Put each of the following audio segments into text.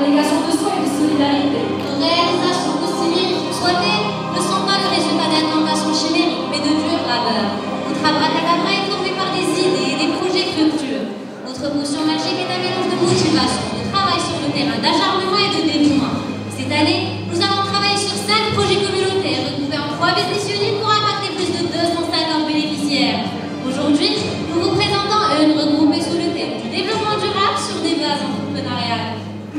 de soi et de solidarité. Nos réalisations aussi lyriques soient-elles ne sont pas le résultat d'incantations chimériques, mais de durs labeurs. Notre abracadabra est formé par des idées et des projets de rupture. Notre potion magique est un mélange de motivation, de travail sur le terrain, d'acharnement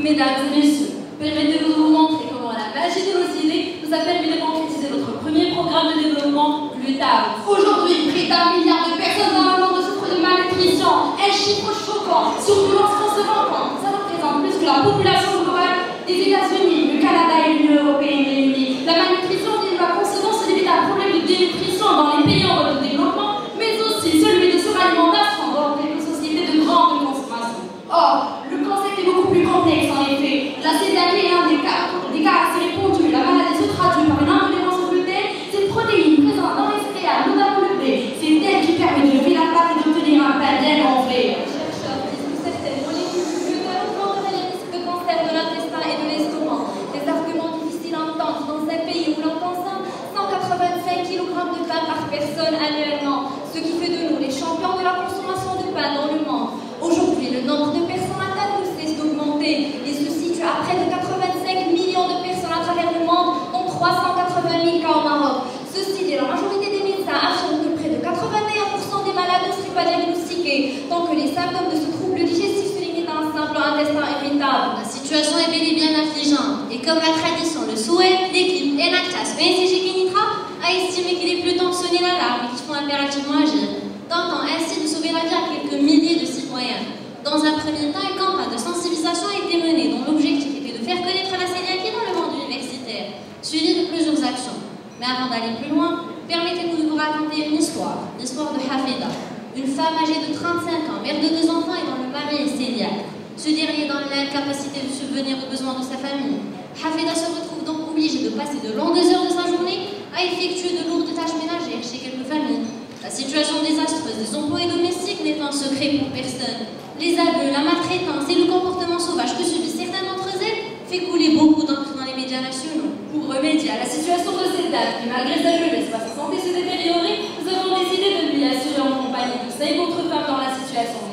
Mesdames et messieurs, permettez-nous de vous montrer comment la magie de idées nous a permis de concrétiser notre premier programme de développement plus tard. Aujourd'hui, près d'un milliard de personnes dans le monde souffrent de malnutrition. Un chiffre choquant, surtout lorsqu'on se rend compte. Ça représente plus que la population globale des États-Unis, le Canada et l'Union européenne. La malnutrition due à la conséquence se débute à un problème de dénutrition dans les pays en voie de développement, mais aussi celui de suralimentation dans quelques sociétés de grande consommation. Or, le concept est beaucoup plus complexe en effet. La césarie est un des cas, des cas assez répandus. La maladie se traduit par une intolérance au gluten. Cette protéine présente dans les céréales, notamment le blé, c'est elle qui permet de lever la plaque et d'obtenir un pain bien gonflé. chercheurs disent que certaines molécules du gluten augmentent les risques de cancer de l'intestin et de l'estomac. Des arguments difficiles à entendre dans un pays où l'on consomme 185 kg de pain par personne annuellement, ce qui fait de nous les champions de la consommation de pain dans le monde. Aujourd'hui, le nombre de personnes atteintes ne cesse d'augmenter et se situe à près de 85 millions de personnes à travers le monde, dont 380 000 cas au Maroc. Ceci dit, la majorité des médecins affirment que près de 81% des malades ne seraient pas diagnostiqués, tant que les symptômes de ce trouble digestif se limitent à un simple intestin irritable. La situation est bel et bien affligeante, et comme la tradition le souhaite, l'équipe Enactas PNCG Kenitra a estimé qu'il est plus temps de sonner l'alarme et qu'il faut impérativement agir, tentant ainsi de sauver la vie à quelques milliers de citoyens. Dans un premier temps, une campagne de sensibilisation a été menée, dont l'objectif était de faire connaître la cœliakie dans le monde universitaire, suivie de plusieurs actions. Mais avant d'aller plus loin, permettez-nous de vous raconter une histoire, l'histoire de Hafeda, une femme âgée de 35 ans, mère de deux enfants et dont le mari est cœliaque. Ce dernier dans l'incapacité de subvenir aux besoins de sa famille. Hafeda se retrouve donc obligée de passer de longues heures de sa journée à effectuer de lourdes tâches ménagères chez quelques familles. La situation désastreuse des employés domestiques n'est pas un secret pour personne. Les abus, la maltraitance et le comportement sauvage que subissent certaines d'entre elles fait couler beaucoup d'encre dans les médias nationaux. Pour remédier à la situation de cette dame qui, malgré sa jeunesse, voit sa santé se détériorer, nous avons décidé de lui assurer en compagnie de cinq autres femmes dans la situation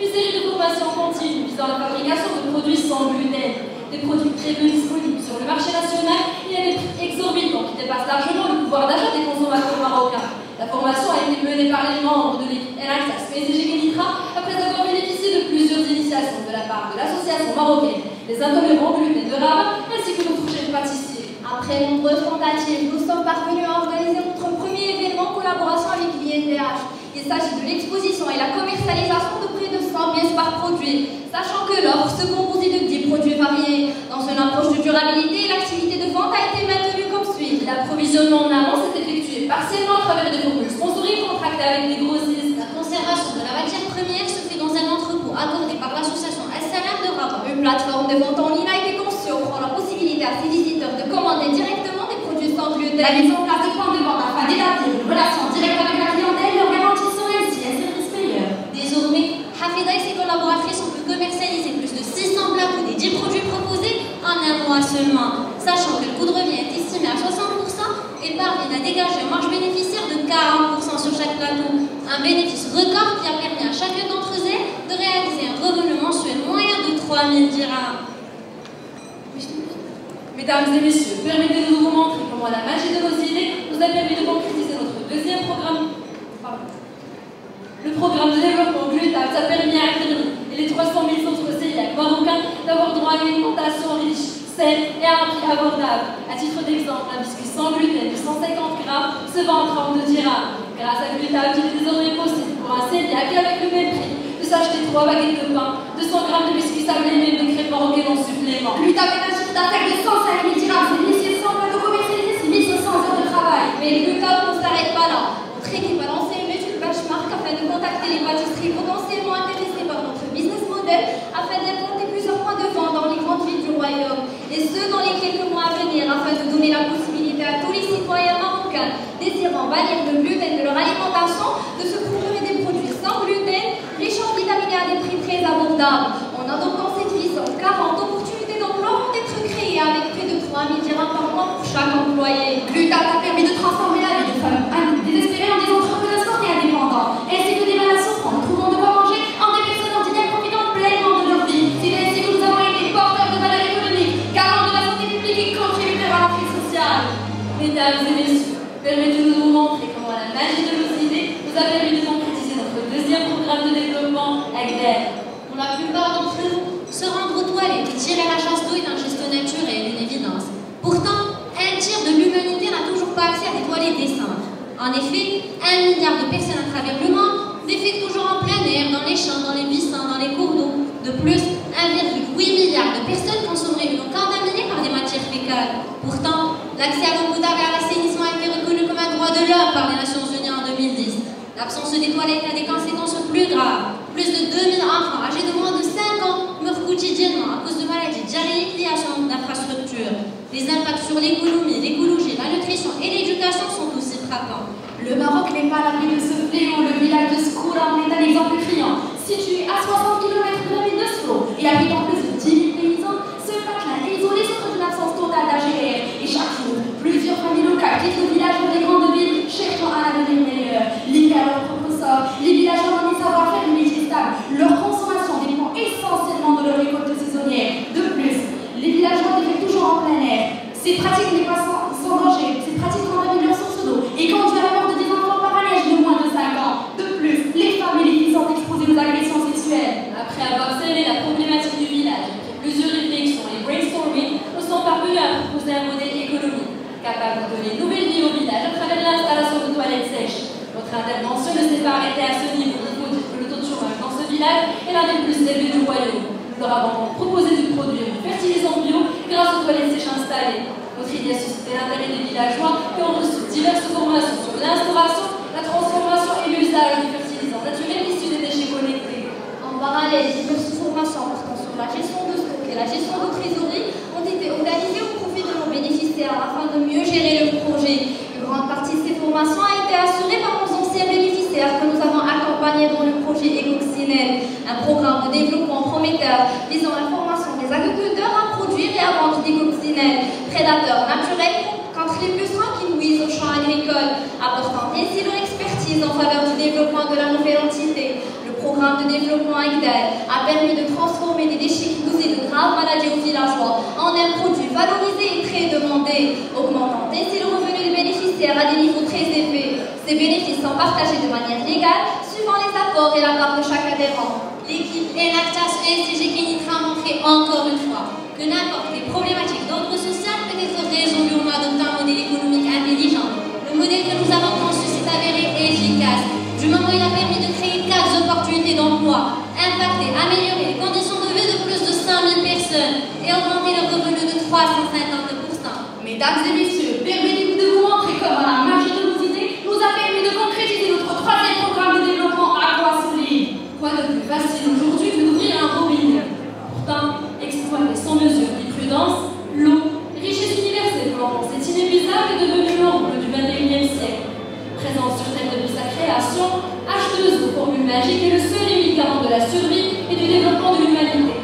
une série de formations continues visant la fabrication de produits sans gluten. Des produits très peu disponibles sur le marché national et à des prix exorbitants qui dépassent largement le pouvoir d'achat des consommateurs marocains. La formation a été menée par les membres de l'équipe NAXAS PSG Kenitra après avoir bénéficié de plusieurs initiations de la part de l'association marocaine des intolérants gluten de Rabat ainsi que notre chef pâtissier. Après nombreuses tentatives, nous sommes parvenus à organiser notre premier événement en collaboration avec l'INDH. Il s'agit de l'exposition et la commercialisation de près de 100 pièces par produit, sachant que l'offre se composait de 10 produits variés. Dans une approche de durabilité, l'activité de vente a été maintenue comme suit. L'approvisionnement en amont s'est effectué partiellement à travers des formules sponsoring contractées avec des grossistes. La conservation de la matière première se fait dans un entrepôt accordé par l'association SLR de Rabat. Une plateforme de vente en ligne a été conçue offrant la possibilité à ses visiteurs de commander directement des produits sans gluten. La mise en place de points de vente afin d'établir une relation directe avec la clientèle leur garantissant ainsi un service meilleur. Désormais, Hafeda et ses collaboratrices ont pu commercialiser plus de 600 plateaux des 10 produits proposés seulement. Sachant que le coût de revient est estimé à 60%, ils parviennent à dégager une marge bénéficiaire de 40% sur chaque plateau. Un bénéfice record qui a permis à chacune d'entre elles de réaliser un revenu mensuel moyen de 3000 dirhams. Mesdames et messieurs, permettez-nous de vous montrer comment la magie de nos idées nous a permis de concrétiser notre deuxième programme. Pardon. Le programme de développement glutable a permis à Akirni et les 300 000 autres cœliaques marocains d'avoir droit à une alimentation riche, saine et à un prix abordable. À titre d'exemple, un biscuit sans gluten de 150 grammes se vend en 32 dirhams. Grâce à Glutable, il est désormais possible pour un cœliaque avec le même prix de s'acheter 3 baguettes de pain, 200 grammes de biscuits sablés et même des crêpes marocaines en supplément. Glutable est un chiffre d'affaires de 105 000 dirhams, c'est 1600 plateaux commercialisés, c'est 1500 heures de travail. Mais le gluten ne s'arrête pas là. Notre équipe a lancé une étude benchmark afin de contacter les pâtisseries potentiellement intéressées par notre business model afin d'implanter plusieurs points de vente dans les grandes villes du royaume. Et ce, dans les quelques mois à venir afin de donner la possibilité à tous les citoyens marocains désirant bannir le gluten de leur alimentation de se procurer des produits sans gluten, riches en vitamines à des prix très abordables. En adoptant cette vision, 40 opportunités d'emploi vont être créées avec près de 3 000 dirhams par mois pour chaque employé. En effet, un milliard de personnes à travers le monde défèquent toujours en plein air, dans les champs, dans les buissons, dans les cours d'eau. De plus, 1,8 milliard de personnes consommeraient une eau contaminée par des matières fécales. Pourtant, l'accès à l'eau potable et à l'assainissement a été reconnu comme un droit de l'homme par les Nations Unies en 2010. L'absence des toilettes a des conséquences plus graves. Plus de 2000 enfants âgés de moins de 5 ans meurent quotidiennement à cause de maladies diarrhéiques liées à son infrastructure. Les impacts sur l'économie, l'écologie, la nutrition et l'éducation sont aussi Le Maroc n'est pas à l'abri de ce fléau. Le village de Skoura est un exemple criant. Situé à 60 km de la ville de Slo et abritant plus de 10 000 paysans, ce patelin est isolé sur une absence totale d'AGR. Et chaque jour, plusieurs familles locales quittent le village pour les grandes villes, cherchant un avenir meilleur. Livrés à leur propre sort, les villageois ont des savoir-faire et métiers stables. Leur consommation dépend essentiellement de leur récolte saisonnière. De plus, les villageois vivent toujours en plein air. Ces pratiques n'est pas sans, sans danger. Ces pratiques contaminent leur source d'eau et conduisent à la mort de des enfants par un âge de moins de 5 ans. De plus, les femmes et les filles sont exposées aux agressions sexuelles. Après avoir scellé la problématique du village, après plusieurs réflexions et brainstorming, nous sommes parvenus à proposer un modèle économique capable de donner une nouvelle vie au village à travers l'installation de toilettes sèches. Notre intervention ne s'est pas arrêtée à ce niveau. Il faut dire que le taux de chômage dans ce village est l'un des plus élevés du royaume. Nous leur avons proposé de produire du fertilisant bio grâce aux toilettes sèches installées. Notre idée a suscité l'intérêt des villageois qui ont reçu diverses formations sur l'instauration, la transformation et l'usage du fertilisant naturel issu des déchets collectés. En parallèle, diverses formations portant sur la gestion de stock et la gestion de trésorerie ont été organisées au profit de nos bénéficiaires afin de mieux gérer le projet. Une grande partie de ces formations a été assurée par nos anciens bénéficiaires que nous avons accompagnés dans le projet Ecoccinelle, un programme de développement prometteur visant la formation des agriculteurs à produire et à vendre des coccinelles, prédateurs naturels contre les pucerons qui nuisent aux champs agricoles, apportant ainsi leur expertise en faveur du développement de la Le programme de développement AGDAL a permis de transformer des déchets qui causaient de graves maladies aux villageois en un produit valorisé et très demandé, augmentant ainsi le revenu des bénéficiaires à des niveaux très élevés. Ces bénéfices sont partagés de manière légale, suivant les apports et la part de chaque adhérent. L'équipe Enactas ESTG Kenitra a montré encore une fois que n'importe quelle problématique d'ordre social peut être résolue en adoptant Du moment où il a permis de créer 4 opportunités d'emploi, impacter, améliorer les conditions de vie de plus de 5000 personnes et augmenter le revenu de 350%. Mesdames et messieurs, permettez-nous de vous montrer comment la magie de nos idées nous a permis de concrétiser notre troisième programme de développement aquasolide. Quoi de plus facile magiques est le seul et de la survie et du développement de l'humanité.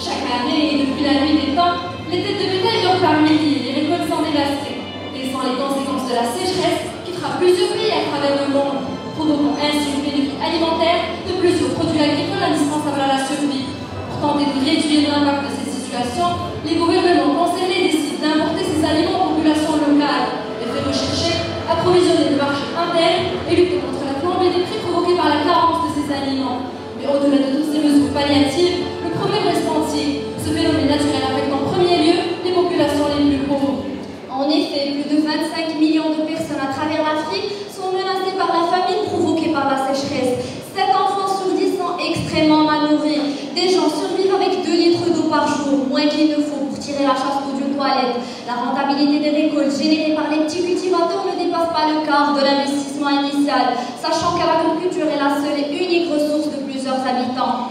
Chaque année et depuis la nuit des temps, les têtes de bétail meurent par milliers, les récoltes sont dévastées, laissant les conséquences de la sécheresse qui frappe plusieurs pays à travers le monde, provoquant ainsi une pénurie alimentaire de plusieurs produits agricoles indispensables à la survie. Pour tenter de réduire l'impact de ces situations, les gouvernements concernés décident d'importer ces aliments aux populations locales et de rechercher, approvisionner le marché interne et lutter contre la flambée des prix provoquée par la carence de Mais au-delà de toutes ces mesures palliatives, le problème reste entier. Ce phénomène naturel affecte en premier lieu les populations les plus pauvres. En effet, plus de 25 millions de personnes à travers l'Afrique sont menacées par la famine provoquée par la sécheresse. 7 enfants sur 10 sont extrêmement mal nourris. Des gens survivent avec 2 litres d'eau par jour, moins qu'il ne faut pour tirer la chasse d'eau d'une toilette. La rentabilité des récoltes générées par les petits cultivateurs ne dépasse pas le quart de l'investissement initial, sachant que l'agriculture est la seule et unique ressource de plusieurs habitants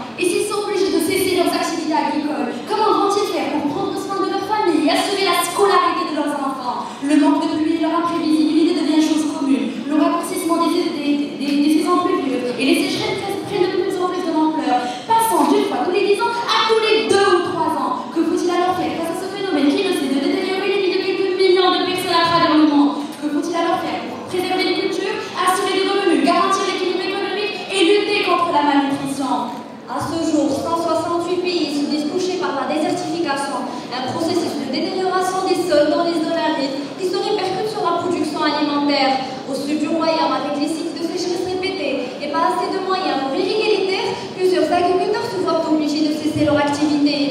obligés de cesser leurs activités agricoles, comment vont-ils faire pour prendre soin de leur famille et assurer la scolarité de leurs enfants Le manque de pluie et leur imprévisibilité devient chose commune. Le raccourcissement des, des, des, des saisons pluvieuses et les sécheresses prennent de plus en plus de l'ampleur, passant d'une fois tous les 10 ans à tous les 2 ou 3 ans. Que faut-il alors faire face à ce phénomène qui ne cesse de détériorer les vies de quelques millions de personnes à travers le monde Que faut-il alors faire pour préserver les cultures, assurer les revenus, garantir l'équilibre économique et lutter contre la malnutrition À ce jour, 160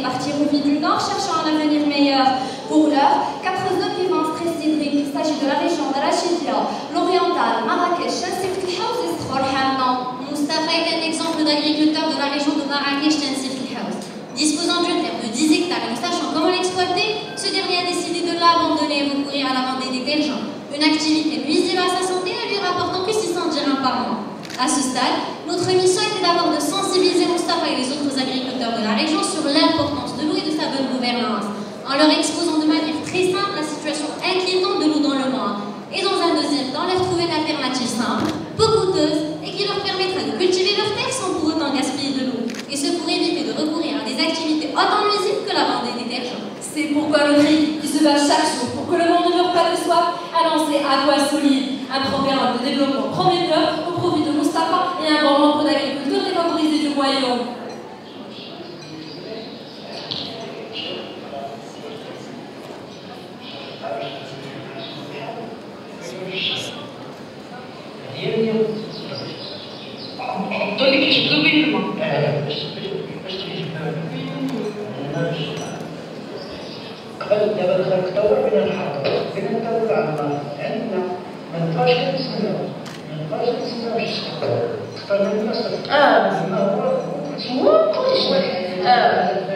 partir au vie du Nord cherchant un avenir meilleur. Pour l'heure, quatre zones vivantes très hydriques. Il s'agit de la région d'Alachidia, l'Oriental, Marrakech, Sift House et Strollham. Mustafa est un exemple d'agriculteur de la région de Marrakech, Sift House. Disposant d'une terre de 10 hectares et ne sachant ce dernier a décidé de l'abandonner et recourir à la vente des détergents. Une activité nuisible à sa santé ne lui rapportant que 600 dirhams par mois. À ce stade, notre mission était d'abord de sensibiliser Mustafa et les autres agriculteurs de la région sur l'importance de l'eau et de sa bonne gouvernance, en leur exposant de manière très simple la situation inquiétante de l'eau dans le monde, et dans un deuxième temps, leur trouver une alternative simple, peu coûteuse, et qui leur permettra de cultiver leurs terres sans pour autant gaspiller de l'eau, et ce pour éviter de recourir à des activités autant nuisibles que la vente des détergents. C'est pourquoi le qui se bat chaque jour pour que le monde ne meure pas de soif, a lancé Aqua Solide, un programme de développement prometteur au profit de Mustafa et un bon nombre d'agriculteurs défavorisés du royaume. بل بل سنتطور من الحاضر بنتطور الله عندنا من قاشر سنة من فاشل سنة مش اختار من مصر آه ما هو مو كل شيء آه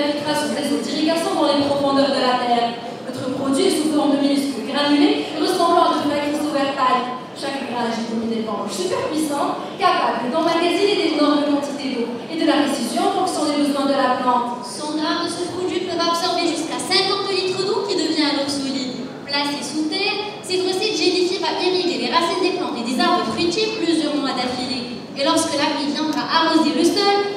l'infiltration des eaux d'irrigation dans les profondeurs de la terre. Notre produit est sous forme de minuscules granulés ressemblant à de vrais cristaux taille. Chaque est dominé des banques super puissantes, capables d'emmagasiner d'énormes quantités d'eau et de la récision en fonction des besoins de la plante. Son grain de ce produit peut absorber jusqu'à 50 litres d'eau qui devient alors solide. Placé sous terre, cette recette gélifiée va irriguer les racines des plantes et des arbres fruitiers plusieurs mois d'affilée. Et lorsque la pluie viendra arroser le sol,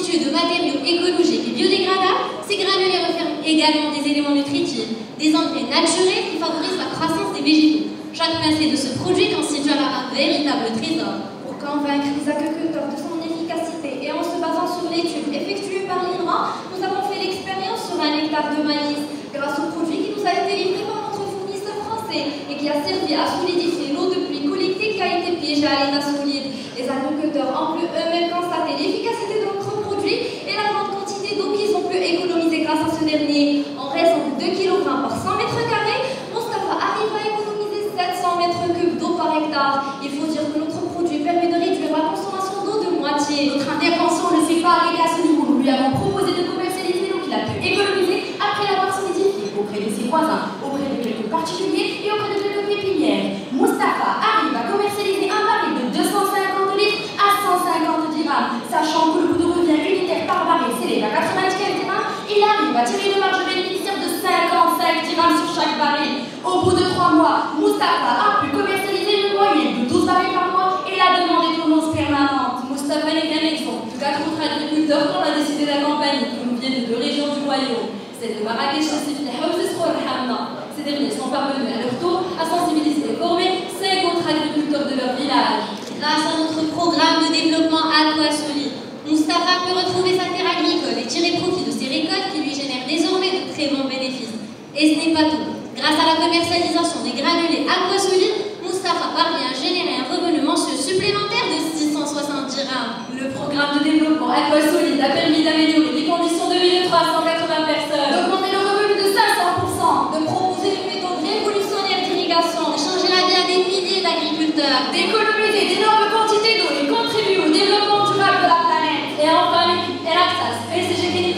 de matériaux écologiques et biodégradables, ces granulés referment également des éléments nutritifs, des engrais naturels qui favorisent la croissance des végétaux. Chaque pincée de ce produit constitue alors un véritable trésor. Pour convaincre les agriculteurs de son efficacité et en se basant sur l'étude effectuée par l'INRA, nous avons fait l'expérience sur un hectare de maïs grâce au produit qui nous a été livré par notre fournisseur français et qui a servi à solidifier l'eau de pluie collectée qui a été piégée à l'état solide. Les agriculteurs ont pu eux-mêmes constater l'efficacité de notre produit et la grande quantité d'eau qu'ils ont pu économiser grâce à ce dernier. En raison de 2 kg par 100 mètres carrés, Mustafa arrive à économiser 700 mètres cubes d'eau par hectare. Il faut dire que notre produit permet de réduire la consommation d'eau de moitié. Notre intervention ne s'est pas arrêtée à ce niveau. Nous lui avons proposé de commercialiser l'eau qu'il a pu économiser après l'avoir solidifiée auprès de ses voisins, auprès de quelques particuliers et auprès de quelques pépinières. Mustafa arrive à commercialiser un baril de 250 litres à 150 dirhams, sachant que le coût de revient unitaire par baril s'élève à 95 dirhams, il arrive à tirer une marge bénéficiaire de 55 dirhams sur chaque baril. Au bout de 3 mois, Mustafa a pu commercialiser une moyenne de 12 barils par mois et la demande est tournante permanente. Mustafa n'est qu'un exemple. Quatre autres agriculteurs qu'on a décidé d'accompagner, qui nous viennent de deux régions du royaume. C'est de Marrakech et Sifli House et Hamna. Ces derniers sont parvenus à leur tour à sensibiliser et former 5 autres agriculteurs de leur village. Grâce à notre programme de développement Aquasoli, Mustafa peut retrouver sa terre agricole et tirer profit de ses récoltes qui lui génèrent désormais de très bons bénéfices. Et ce n'est pas tout. Grâce à la commercialisation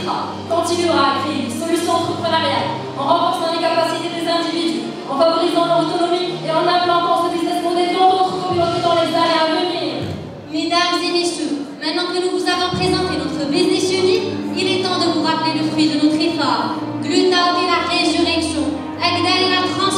Continuera à créer des solutions entrepreneuriales en renforçant les capacités des individus, en favorisant leur autonomie et en implantant ce business model dans d'autres communautés dans les années à venir. Mesdames et messieurs, maintenant que nous vous avons présenté notre business unit, il est temps de vous rappeler le fruit de notre effort. Glutaut est la résurrection, Agda est la transformation,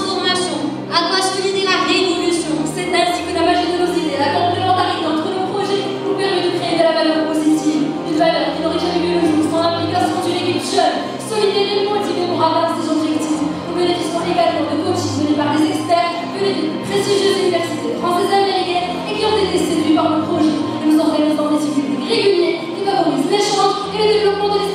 les pour atteindre ces objectifs. Nous bénéficions également de coachings menés par des experts venus des prestigieuses universités françaises et américaines et qui ont été séduits par le projet. Nous nous organisons des circuits réguliers qui favorisent l'échange et le développement de l'esprit.